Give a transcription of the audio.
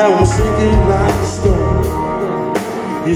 now I'm sinking like a stone. You